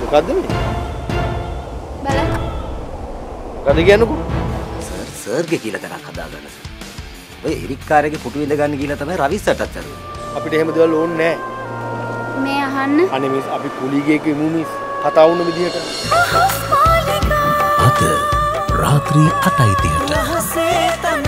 මොකද්ද මේ? බලන්න. මොකද කියන්නකෝ? සර් සර්ගේ කියලා තැනක් හදාගන්න සර්. ඔය එරික්කාරගේ පුටු විඳ ගන්න කියලා තමයි රවිස්සටත් ඇරුවේ. අපිට එහෙම දේවල් ඕනේ නැහැ. මේ අහන්න. අනේ මිස් අපි කුලිගේ කිමු මිස් කතා වුණ විදිහට. අද රාත්‍රී අටයිතියට රහසේ තනමු ආස්මාලි